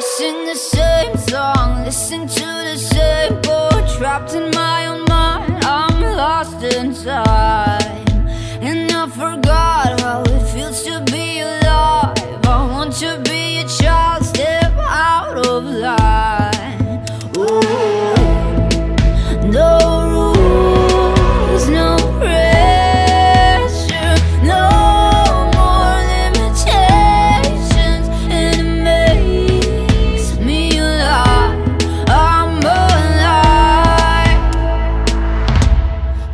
Sing the same song, listen to the same board Trapped in my own mind, I'm lost inside.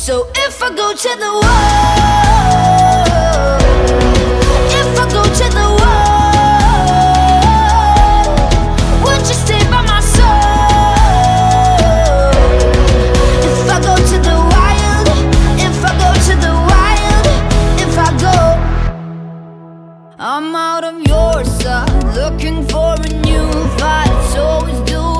So if I go to the wall, if I go to the wall, would you stay by my side? If I go to the wild, if I go to the wild, if I go, I'm out of your sight, looking for a new fight. Always do.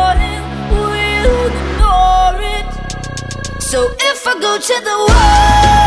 So if I go to the wall